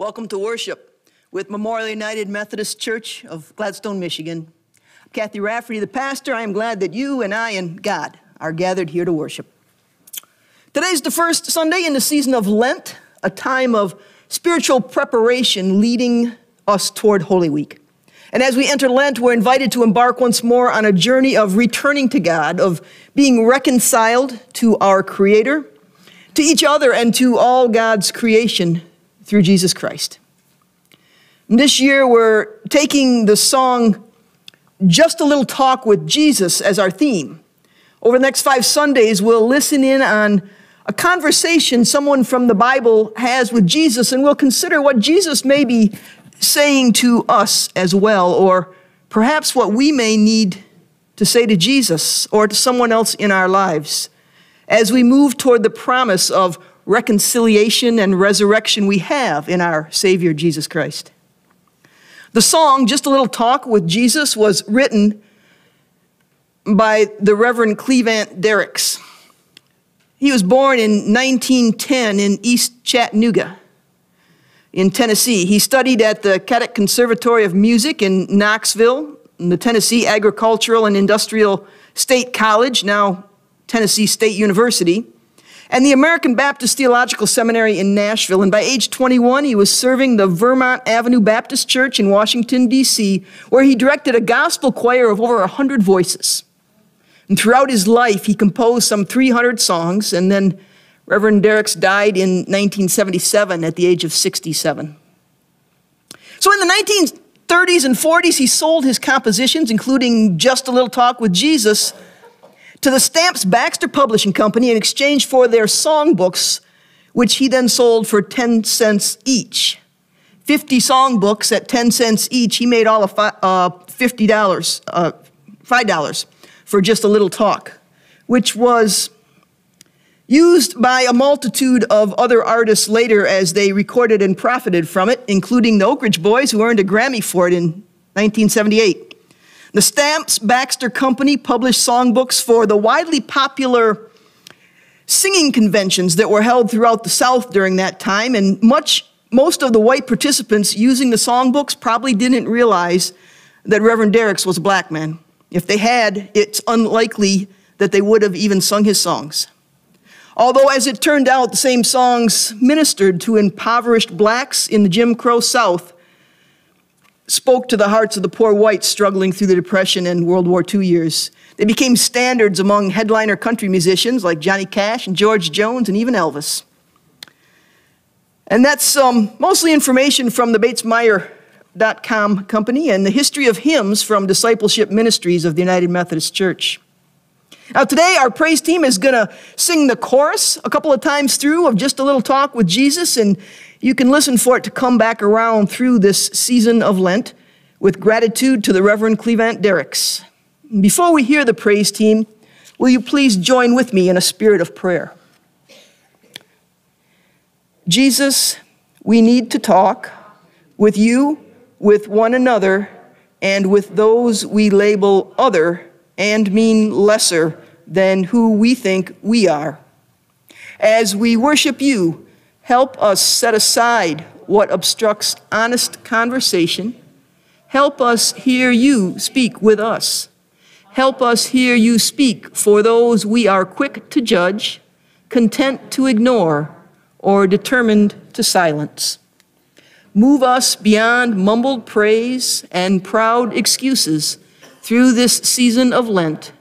Welcome to worship with Memorial United Methodist Church of Gladstone, Michigan. I'm Kathy Rafferty, the pastor. I am glad that you and I and God are gathered here to worship. Today's the first Sunday in the season of Lent, a time of spiritual preparation leading us toward Holy Week. And as we enter Lent, we're invited to embark once more on a journey of returning to God, of being reconciled to our Creator, to each other, and to all God's creation through Jesus Christ. And this year, we're taking the song Just a Little Talk with Jesus as our theme. Over the next five Sundays, we'll listen in on a conversation someone from the Bible has with Jesus, and we'll consider what Jesus may be saying to us as well, or perhaps what we may need to say to Jesus or to someone else in our lives as we move toward the promise of reconciliation and resurrection we have in our Savior Jesus Christ. The song, Just a Little Talk with Jesus, was written by the Reverend Cleavant Derricks. He was born in 1910 in East Chattanooga in Tennessee. He studied at the Cadek Conservatory of Music in Knoxville, in the Tennessee Agricultural and Industrial State College, now Tennessee State University, and the American Baptist Theological Seminary in Nashville. And by age 21, he was serving the Vermont Avenue Baptist Church in Washington, D.C., where he directed a gospel choir of over 100 voices. And throughout his life, he composed some 300 songs, and then Reverend Derricks died in 1977 at the age of 67. So in the 1930s and 40s, he sold his compositions, including Just a Little Talk with Jesus, to the Stamps Baxter Publishing Company in exchange for their songbooks, which he then sold for 10 cents each. 50 songbooks at 10 cents each, he made all of uh, $50, uh, $5 for just a little talk, which was used by a multitude of other artists later as they recorded and profited from it, including the Oak Ridge Boys, who earned a Grammy for it in 1978. The Stamps Baxter Company published songbooks for the widely popular singing conventions that were held throughout the South during that time, and much, most of the white participants using the songbooks probably didn't realize that Reverend Derricks was a black man. If they had, it's unlikely that they would have even sung his songs. Although, as it turned out, the same songs ministered to impoverished blacks in the Jim Crow South spoke to the hearts of the poor whites struggling through the Depression and World War II years. They became standards among headliner country musicians like Johnny Cash and George Jones and even Elvis. And that's um, mostly information from the Bates Meyer company and the history of hymns from Discipleship Ministries of the United Methodist Church. Now, today, our praise team is going to sing the chorus a couple of times through of just a little talk with Jesus, and you can listen for it to come back around through this season of Lent with gratitude to the Reverend Cleavant Derricks. Before we hear the praise team, will you please join with me in a spirit of prayer? Jesus, we need to talk with you with one another and with those we label other and mean lesser than who we think we are. As we worship you, help us set aside what obstructs honest conversation. Help us hear you speak with us. Help us hear you speak for those we are quick to judge, content to ignore, or determined to silence. Move us beyond mumbled praise and proud excuses through this season of Lent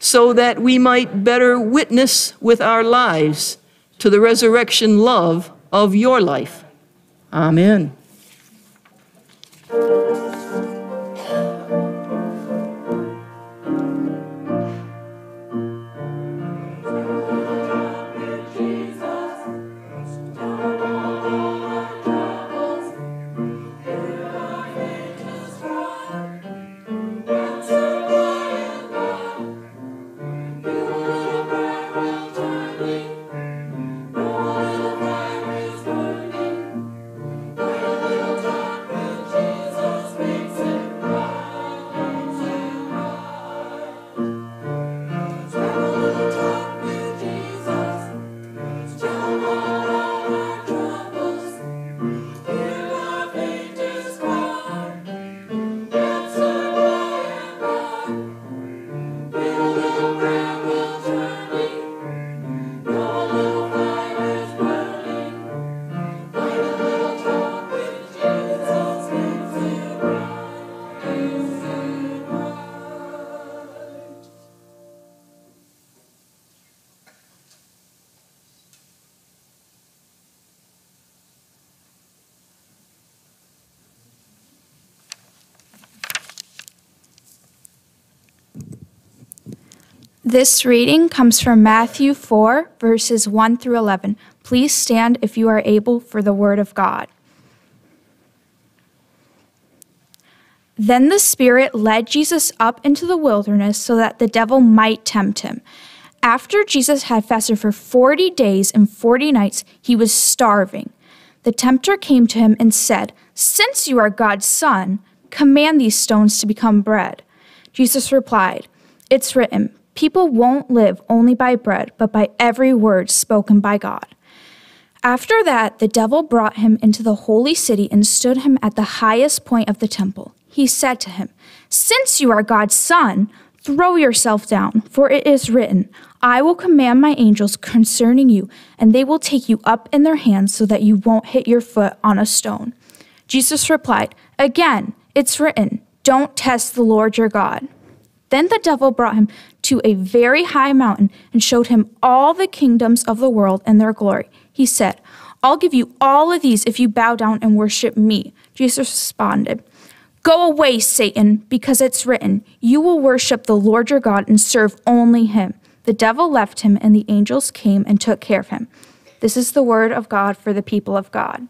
so that we might better witness with our lives to the resurrection love of your life. Amen. This reading comes from Matthew 4, verses 1 through 11. Please stand if you are able for the word of God. Then the Spirit led Jesus up into the wilderness so that the devil might tempt him. After Jesus had fasted for 40 days and 40 nights, he was starving. The tempter came to him and said, Since you are God's son, command these stones to become bread. Jesus replied, It's written, People won't live only by bread, but by every word spoken by God. After that, the devil brought him into the holy city and stood him at the highest point of the temple. He said to him, Since you are God's son, throw yourself down, for it is written, I will command my angels concerning you, and they will take you up in their hands so that you won't hit your foot on a stone. Jesus replied, Again, it's written, Don't test the Lord your God. Then the devil brought him to a very high mountain and showed him all the kingdoms of the world and their glory. He said, I'll give you all of these if you bow down and worship me. Jesus responded, Go away, Satan, because it's written, You will worship the Lord your God and serve only him. The devil left him, and the angels came and took care of him. This is the word of God for the people of God.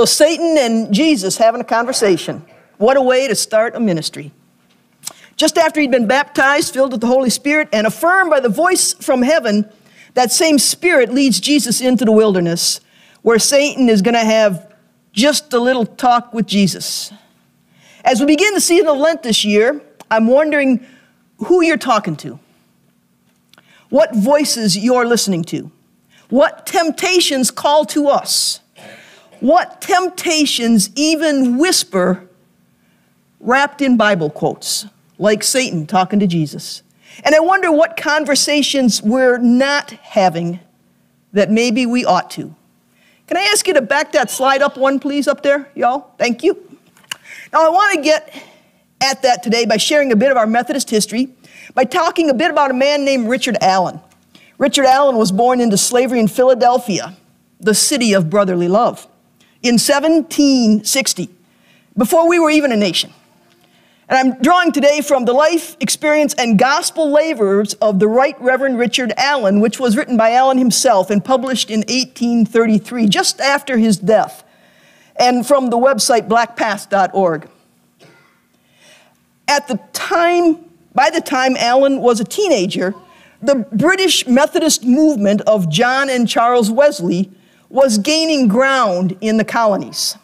So Satan and Jesus having a conversation. What a way to start a ministry. Just after he'd been baptized, filled with the Holy Spirit, and affirmed by the voice from heaven, that same Spirit leads Jesus into the wilderness where Satan is going to have just a little talk with Jesus. As we begin the season of Lent this year, I'm wondering who you're talking to, what voices you're listening to, what temptations call to us what temptations even whisper wrapped in Bible quotes, like Satan talking to Jesus. And I wonder what conversations we're not having that maybe we ought to. Can I ask you to back that slide up one, please, up there, y'all? Thank you. Now, I want to get at that today by sharing a bit of our Methodist history, by talking a bit about a man named Richard Allen. Richard Allen was born into slavery in Philadelphia, the city of brotherly love in 1760, before we were even a nation. And I'm drawing today from the life, experience, and gospel labors of the Right Reverend Richard Allen, which was written by Allen himself and published in 1833, just after his death, and from the website blackpast.org. At the time, by the time Allen was a teenager, the British Methodist movement of John and Charles Wesley was gaining ground in the colonies.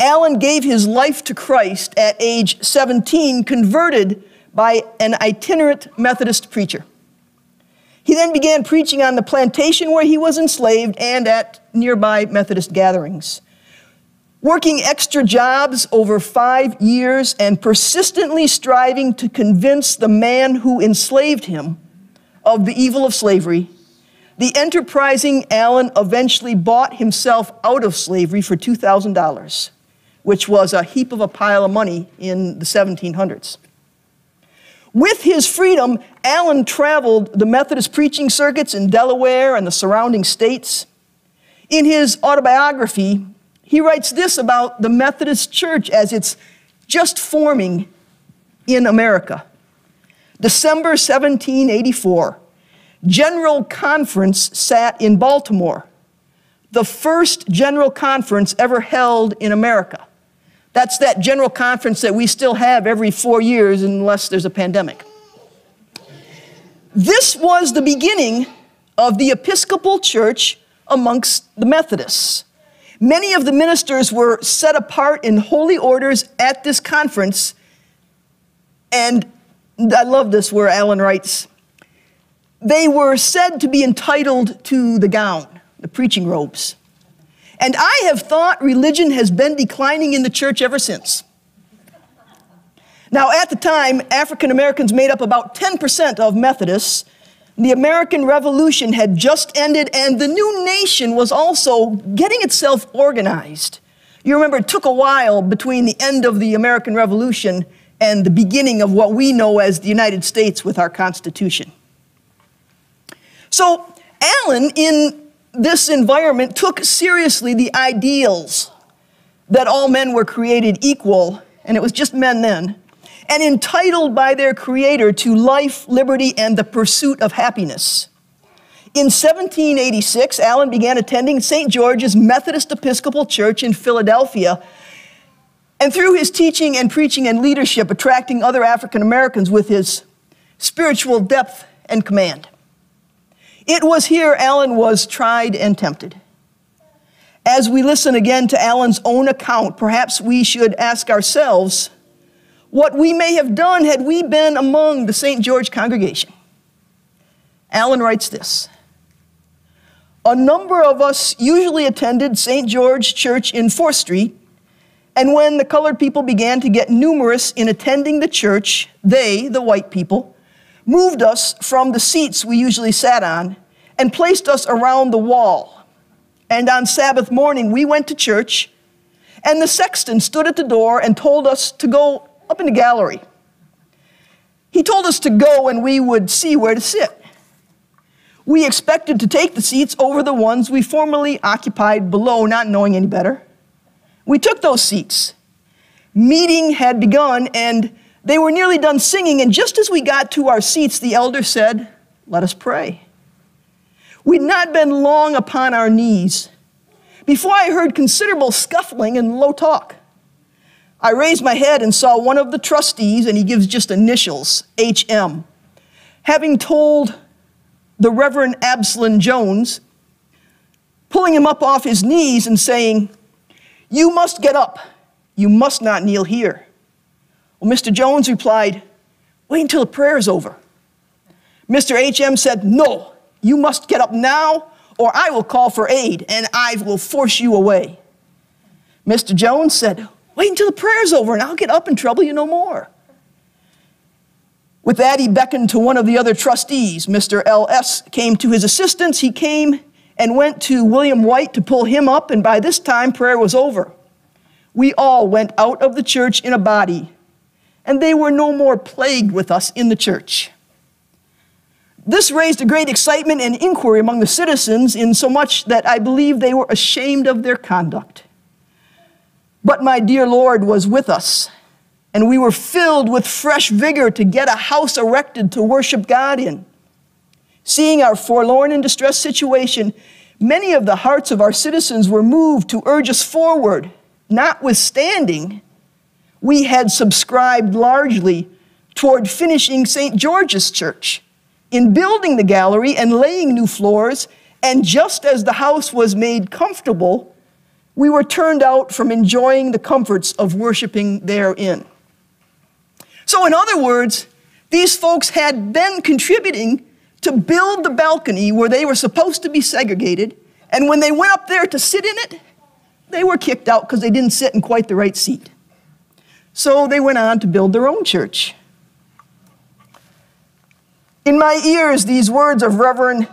Allen gave his life to Christ at age 17, converted by an itinerant Methodist preacher. He then began preaching on the plantation where he was enslaved and at nearby Methodist gatherings. Working extra jobs over five years and persistently striving to convince the man who enslaved him of the evil of slavery, the enterprising Allen eventually bought himself out of slavery for $2,000, which was a heap of a pile of money in the 1700s. With his freedom, Allen traveled the Methodist preaching circuits in Delaware and the surrounding states. In his autobiography, he writes this about the Methodist Church as it's just forming in America. December 1784, General Conference sat in Baltimore, the first general conference ever held in America. That's that general conference that we still have every four years unless there's a pandemic. This was the beginning of the Episcopal Church amongst the Methodists. Many of the ministers were set apart in holy orders at this conference. And I love this where Allen writes they were said to be entitled to the gown, the preaching robes. And I have thought religion has been declining in the church ever since. Now, at the time, African Americans made up about 10% of Methodists. The American Revolution had just ended, and the new nation was also getting itself organized. You remember, it took a while between the end of the American Revolution and the beginning of what we know as the United States with our Constitution. So, Allen, in this environment took seriously the ideals that all men were created equal, and it was just men then, and entitled by their Creator to life, liberty, and the pursuit of happiness. In 1786, Allen began attending St. George's Methodist Episcopal Church in Philadelphia, and through his teaching and preaching and leadership, attracting other African Americans with his spiritual depth and command. It was here Allen was tried and tempted. As we listen again to Allen's own account, perhaps we should ask ourselves what we may have done had we been among the St. George congregation. Allen writes this A number of us usually attended St. George Church in 4th Street, and when the colored people began to get numerous in attending the church, they, the white people, moved us from the seats we usually sat on and placed us around the wall. And on Sabbath morning, we went to church, and the sexton stood at the door and told us to go up in the gallery. He told us to go and we would see where to sit. We expected to take the seats over the ones we formerly occupied below, not knowing any better. We took those seats. Meeting had begun, and they were nearly done singing, and just as we got to our seats, the elder said, Let us pray. We'd not been long upon our knees before I heard considerable scuffling and low talk. I raised my head and saw one of the trustees, and he gives just initials, HM, having told the Reverend Absalom Jones, pulling him up off his knees and saying, You must get up. You must not kneel here. Well, Mr. Jones replied, Wait until the prayer is over. Mr. HM said, No, you must get up now, or I will call for aid and I will force you away. Mr. Jones said, Wait until the prayer's over and I'll get up and trouble you no more. With that, he beckoned to one of the other trustees. Mr. L.S. came to his assistance. He came and went to William White to pull him up, and by this time, prayer was over. We all went out of the church in a body and they were no more plagued with us in the church. This raised a great excitement and inquiry among the citizens, in so much that I believe they were ashamed of their conduct. But my dear Lord was with us, and we were filled with fresh vigor to get a house erected to worship God in. Seeing our forlorn and distressed situation, many of the hearts of our citizens were moved to urge us forward, notwithstanding we had subscribed largely toward finishing St. George's Church in building the gallery and laying new floors And just as the house was made comfortable, we were turned out from enjoying the comforts of worshiping therein. So, in other words, these folks had been contributing to build the balcony where they were supposed to be segregated, and when they went up there to sit in it, they were kicked out because they didn't sit in quite the right seat. So they went on to build their own church. In my ears, these words of Reverend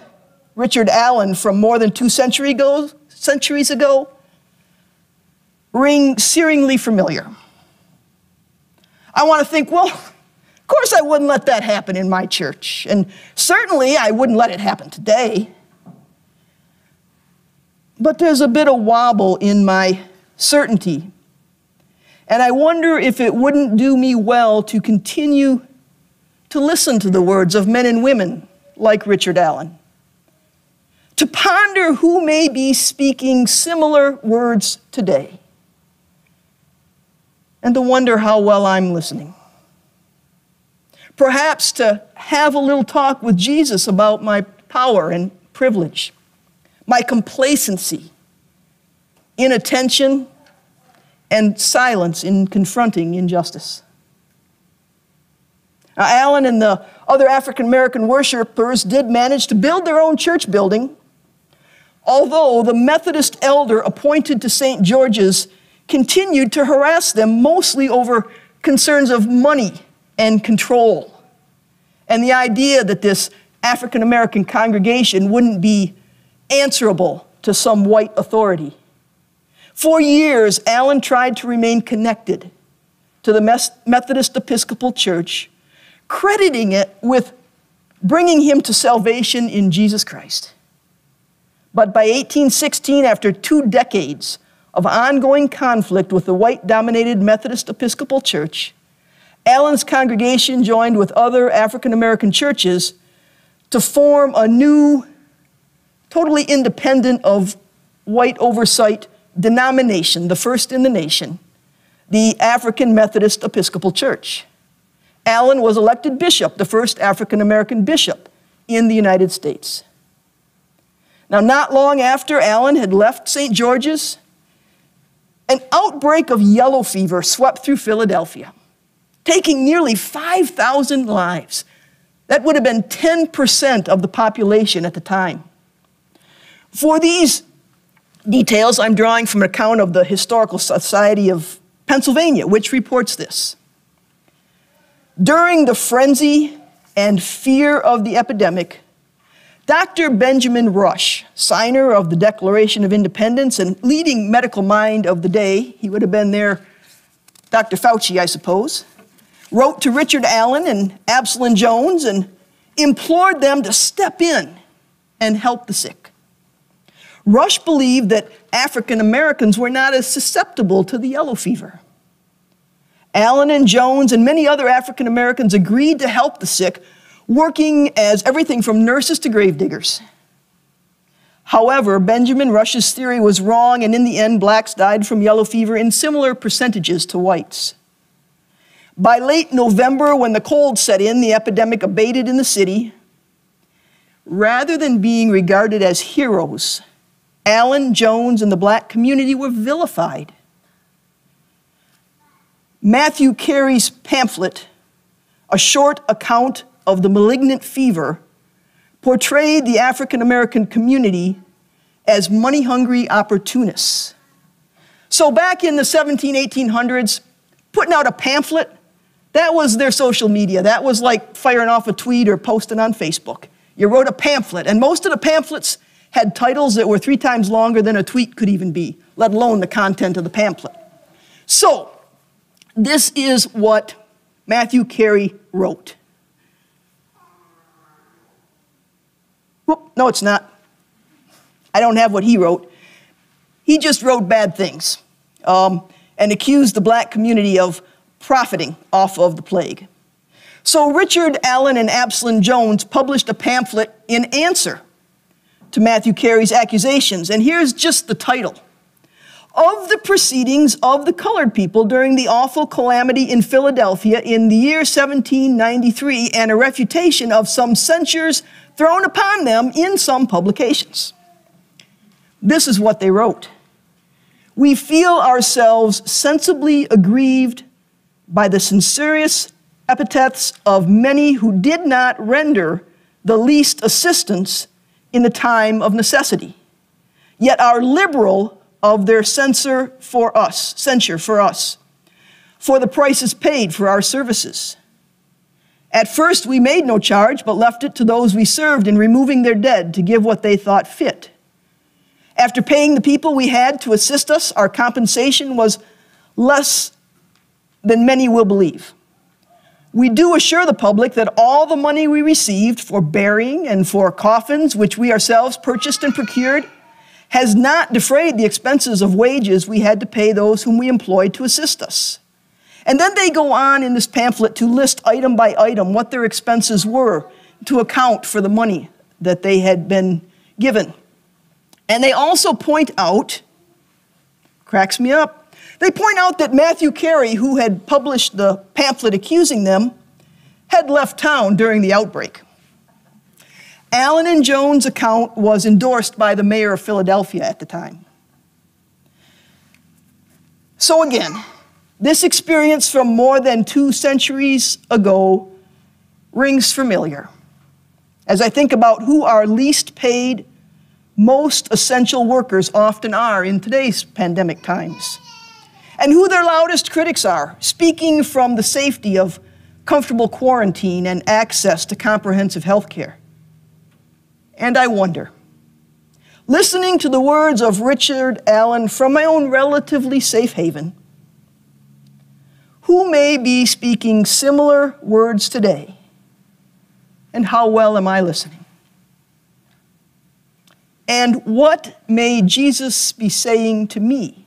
Richard Allen from more than two century ago, centuries ago ring searingly familiar. I want to think, well, of course I wouldn't let that happen in my church, and certainly I wouldn't let it happen today. But there's a bit of wobble in my certainty. And I wonder if it wouldn't do me well to continue to listen to the words of men and women like Richard Allen, to ponder who may be speaking similar words today, and to wonder how well I'm listening. Perhaps to have a little talk with Jesus about my power and privilege, my complacency, inattention, and silence in confronting injustice. Now, Allen and the other African American worshipers did manage to build their own church building, although the Methodist elder appointed to St. George's continued to harass them mostly over concerns of money and control, and the idea that this African American congregation wouldn't be answerable to some white authority. For years, Allen tried to remain connected to the Methodist Episcopal Church crediting it with bringing him to salvation in Jesus Christ. But by 1816, after two decades of ongoing conflict with the white dominated Methodist Episcopal Church, Allen's congregation joined with other African American churches to form a new, totally independent of white oversight denomination, the first in the nation, the African Methodist Episcopal Church. Allen was elected bishop, the first African American bishop in the United States. Now, not long after Allen had left St. George's, an outbreak of yellow fever swept through Philadelphia, taking nearly 5,000 lives. That would have been 10% of the population at the time. For these details, I'm drawing from an account of the Historical Society of Pennsylvania, which reports this. During the frenzy and fear of the epidemic, Dr. Benjamin Rush, signer of the Declaration of Independence and leading medical mind of the day, he would have been there, Dr. Fauci, I suppose, wrote to Richard Allen and Absalom Jones and implored them to step in and help the sick. Rush believed that African Americans were not as susceptible to the yellow fever. Allen and Jones and many other African Americans agreed to help the sick, working as everything from nurses to gravediggers. However, Benjamin Rush's theory was wrong, and in the end, blacks died from yellow fever in similar percentages to whites. By late November, when the cold set in, the epidemic abated in the city. Rather than being regarded as heroes, Allen, Jones, and the black community were vilified. Matthew Carey's pamphlet, a short account of the malignant fever, portrayed the African American community as money hungry opportunists. So, back in the 17, 1800s, putting out a pamphlet, that was their social media. That was like firing off a tweet or posting on Facebook. You wrote a pamphlet, and most of the pamphlets had titles that were three times longer than a tweet could even be, let alone the content of the pamphlet. So, this is what Matthew Carey wrote. Whoop, no, it's not. I don't have what he wrote. He just wrote bad things um, and accused the black community of profiting off of the plague. So Richard Allen and Absalom Jones published a pamphlet in answer to Matthew Carey's accusations, and here's just the title of the proceedings of the colored people during the awful calamity in Philadelphia in the year 1793 and a refutation of some censures thrown upon them in some publications. This is what they wrote. We feel ourselves sensibly aggrieved by the censorious epithets of many who did not render the least assistance in the time of necessity, yet are liberal of their censure for us, censure for us, for the prices paid for our services. At first, we made no charge, but left it to those we served in removing their dead to give what they thought fit. After paying the people we had to assist us, our compensation was less than many will believe. We do assure the public that all the money we received for burying and for coffins, which we ourselves purchased and procured, has not defrayed the expenses of wages we had to pay those whom we employed to assist us. And then they go on in this pamphlet to list item by item what their expenses were to account for the money that they had been given. And they also point out, cracks me up, they point out that Matthew Carey, who had published the pamphlet accusing them, had left town during the outbreak. Allen and Jones' account was endorsed by the mayor of Philadelphia at the time. So again, this experience from more than two centuries ago rings familiar as I think about who our least paid, most essential workers often are in today's pandemic times, and who their loudest critics are, speaking from the safety of comfortable quarantine and access to comprehensive health care. And I wonder, listening to the words of Richard Allen from my own relatively safe haven, who may be speaking similar words today? And how well am I listening? And what may Jesus be saying to me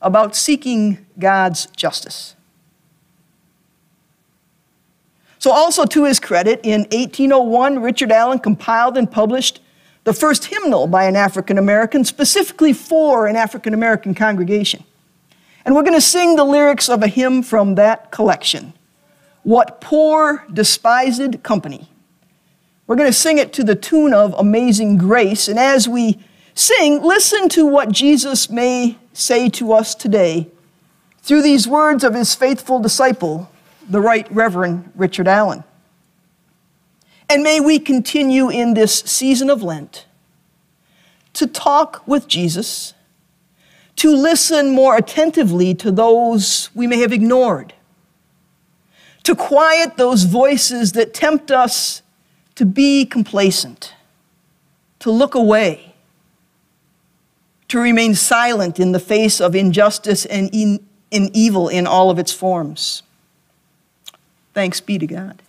about seeking God's justice? So, also to his credit, in 1801, Richard Allen compiled and published the first hymnal by an African American, specifically for an African American congregation. And we're going to sing the lyrics of a hymn from that collection. What poor, despised company. We're going to sing it to the tune of Amazing Grace. And as we sing, listen to what Jesus may say to us today through these words of his faithful disciple, the Right Reverend Richard Allen. And may we continue in this season of Lent to talk with Jesus to listen more attentively to those we may have ignored, to quiet those voices that tempt us to be complacent, to look away, to remain silent in the face of injustice and in, evil in all of its forms. Thanks be to God.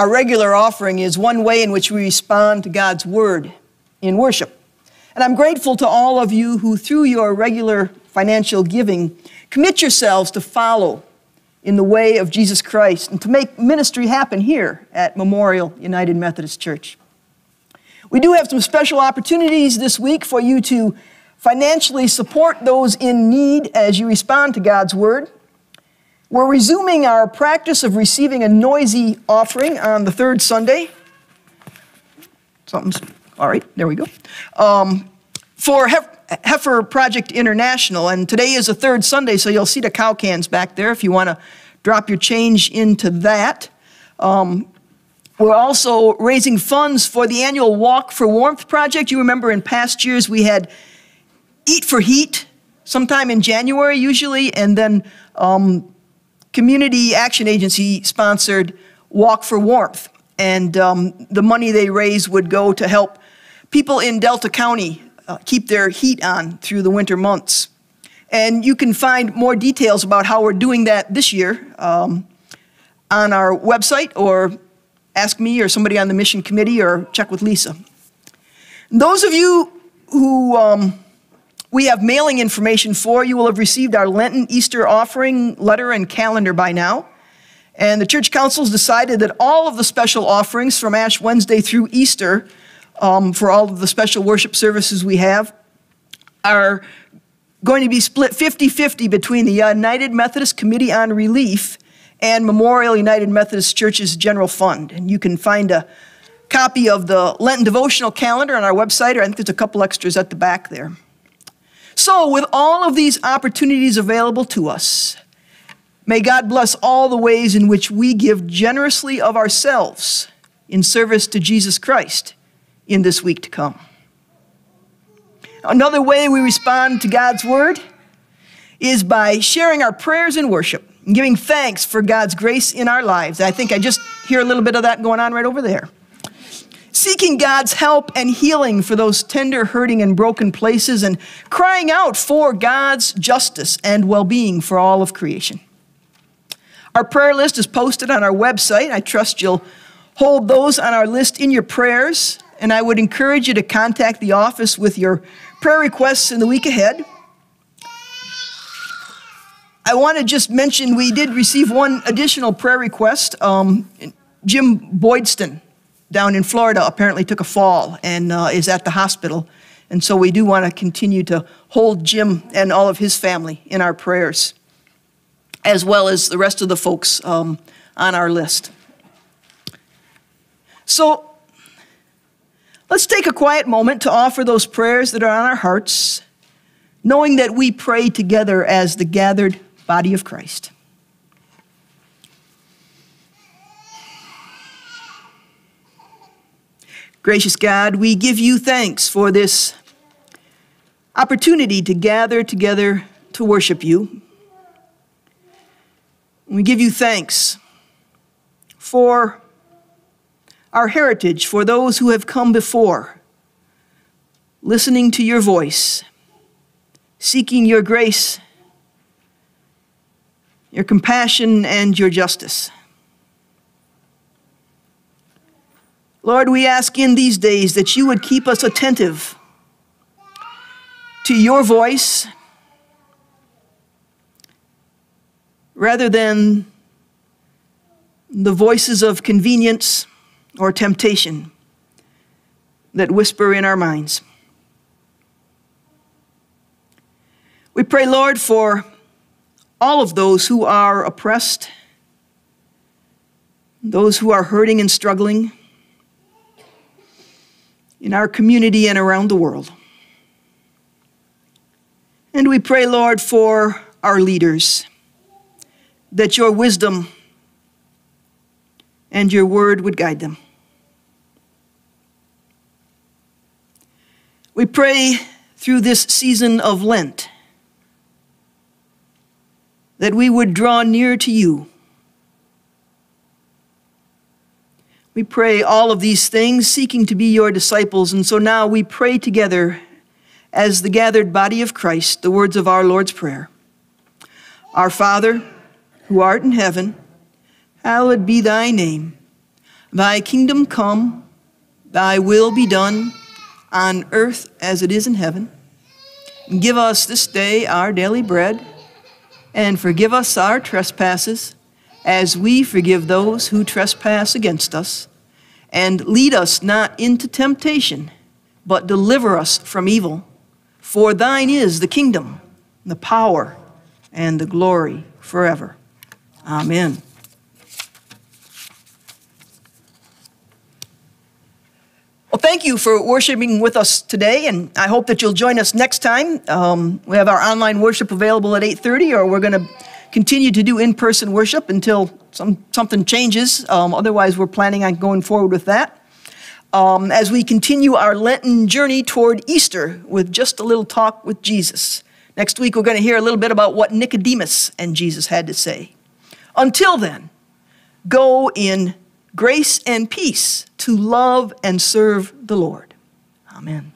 Our regular offering is one way in which we respond to God's word in worship. And I'm grateful to all of you who, through your regular financial giving, commit yourselves to follow in the way of Jesus Christ and to make ministry happen here at Memorial United Methodist Church. We do have some special opportunities this week for you to financially support those in need as you respond to God's word. We're resuming our practice of receiving a noisy offering on the third Sunday. Something's, all right, there we go. Um, for Heifer Project International, and today is the third Sunday, so you'll see the cow cans back there if you want to drop your change into that. Um, we're also raising funds for the annual Walk for Warmth project. You remember in past years we had Eat for Heat sometime in January, usually, and then um, Community Action Agency sponsored Walk for Warmth. And um, the money they raised would go to help people in Delta County uh, keep their heat on through the winter months. And you can find more details about how we're doing that this year um, on our website or ask me or somebody on the mission committee or check with Lisa. Those of you who um, we have mailing information for. You will have received our Lenten Easter offering letter and calendar by now. And the church councils decided that all of the special offerings from Ash Wednesday through Easter, um, for all of the special worship services we have, are going to be split 50 50 between the United Methodist Committee on Relief and Memorial United Methodist Church's general fund. And you can find a copy of the Lenten devotional calendar on our website, or I think there's a couple extras at the back there. So, with all of these opportunities available to us, may God bless all the ways in which we give generously of ourselves in service to Jesus Christ in this week to come. Another way we respond to God's word is by sharing our prayers and worship and giving thanks for God's grace in our lives. I think I just hear a little bit of that going on right over there seeking God's help and healing for those tender, hurting, and broken places, and crying out for God's justice and well being for all of creation. Our prayer list is posted on our website. I trust you'll hold those on our list in your prayers, and I would encourage you to contact the office with your prayer requests in the week ahead. I want to just mention we did receive one additional prayer request. Um, Jim Boydston down in Florida apparently took a fall and uh, is at the hospital. And so we do want to continue to hold Jim and all of his family in our prayers, as well as the rest of the folks um, on our list. So let's take a quiet moment to offer those prayers that are on our hearts, knowing that we pray together as the gathered body of Christ. Gracious God, we give you thanks for this opportunity to gather together to worship you. We give you thanks for our heritage, for those who have come before, listening to your voice, seeking your grace, your compassion, and your justice. Lord, we ask in these days that you would keep us attentive to your voice rather than the voices of convenience or temptation that whisper in our minds. We pray, Lord, for all of those who are oppressed, those who are hurting and struggling in our community and around the world. And we pray, Lord, for our leaders, that your wisdom and your word would guide them. We pray through this season of Lent that we would draw near to you We pray all of these things, seeking to be your disciples. And so now we pray together as the gathered body of Christ the words of our Lord's Prayer Our Father, who art in heaven, hallowed be thy name. Thy kingdom come, thy will be done on earth as it is in heaven. Give us this day our daily bread, and forgive us our trespasses, as we forgive those who trespass against us. And lead us not into temptation, but deliver us from evil. For thine is the kingdom, the power, and the glory forever. Amen. Well, thank you for worshiping with us today, and I hope that you'll join us next time. Um, we have our online worship available at 8:30, or we're going to continue to do in-person worship until some, something changes. Um, otherwise, we're planning on going forward with that. Um, as we continue our Lenten journey toward Easter with just a little talk with Jesus. Next week, we're going to hear a little bit about what Nicodemus and Jesus had to say. Until then, go in grace and peace to love and serve the Lord. Amen.